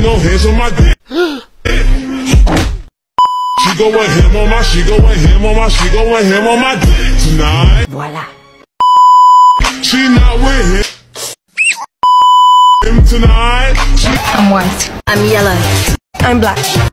no hands on my dick. She goin' him on my, she go with him on my, she go with him on my dick tonight. Voilà. She not with him. Him tonight. She I'm white. I'm yellow. I'm black.